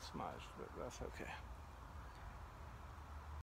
smudged, but that's okay.